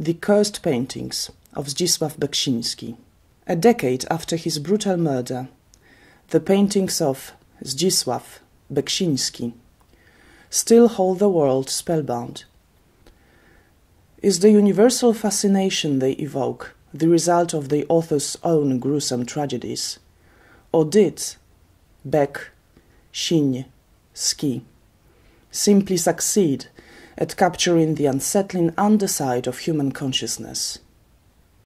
The Cursed Paintings of Zdzisław Beksiński. A decade after his brutal murder, the paintings of Zdzisław Beksiński still hold the world spellbound. Is the universal fascination they evoke the result of the author's own gruesome tragedies? Or did Beck, Ski simply succeed at capturing the unsettling underside of human consciousness?